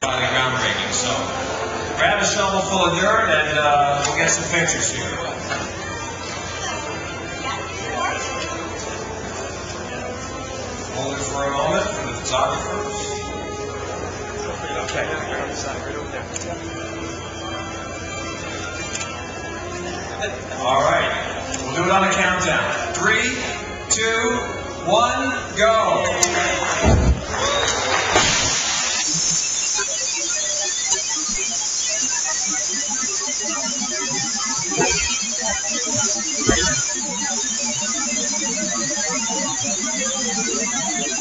by the groundbreaking. So grab a shovel full of dirt and uh, we'll get some pictures here. Hold it for a moment for the photographers. All right, we'll do it on a countdown. Three, two, one, go. ハハハハ!